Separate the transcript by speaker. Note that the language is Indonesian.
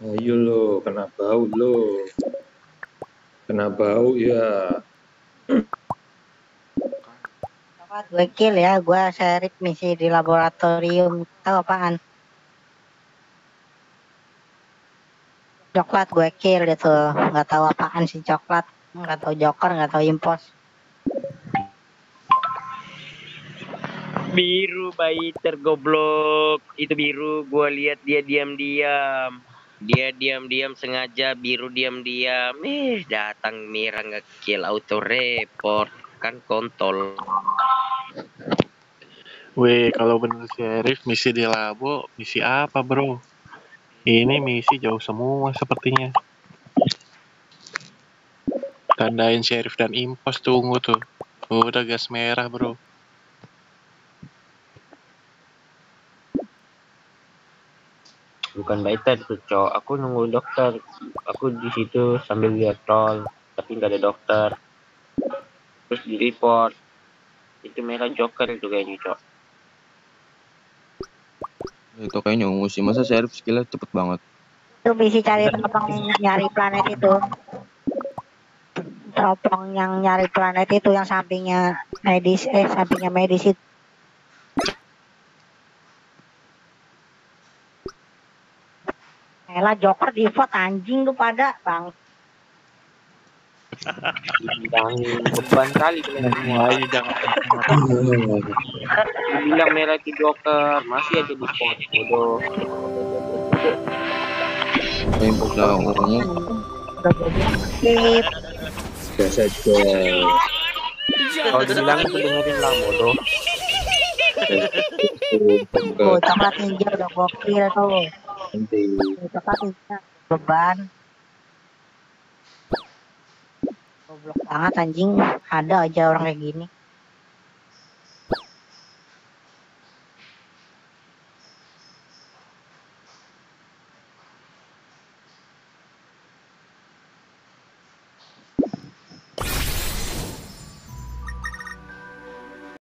Speaker 1: Ayo lo, kena bau lo. Kena bau ya.
Speaker 2: Apa gue kill ya, gue serip misi di laboratorium. Tahu apaan? Coklat gue kill itu, nggak tahu apaan sih coklat, nggak tahu joker, nggak tahu impos.
Speaker 3: biru bayi tergoblok itu biru gue lihat dia diam-diam dia diam-diam sengaja biru diam-diam. Eh datang merah ngekill auto report kan kontol.
Speaker 4: Weh, kalau bener sheriff misi di labo, misi apa bro? Ini misi jauh semua sepertinya. Tandain sheriff dan impos tunggu tuh. Udah gas merah bro.
Speaker 5: Bukan baiter tuh cok aku nunggu dokter aku di situ sambil lihat roll tapi nggak ada dokter terus di report itu merah joker itu kayaknya cok
Speaker 6: Itu kayaknya ungu sih. Masa sheriff skillnya cepet banget.
Speaker 2: Itu misi cari teropong yang nyari planet itu. Teropong yang nyari planet itu yang sampingnya medis, eh sampingnya medis itu. Elah Joker di vote anjing lu pada bang.
Speaker 5: dibilangin beban kali kalian semua
Speaker 4: Ayo jangan.
Speaker 5: dibilang merah itu joker masih aja di spot bodoh.
Speaker 2: Udah bilang skip.
Speaker 1: Gas aja.
Speaker 5: kalau dibilang itu dengerin lah bodoh
Speaker 2: Tuh coklat ninja udah gokil tuh. Coklat ninja beban. Goblok banget anjing. Ada aja orang kayak gini.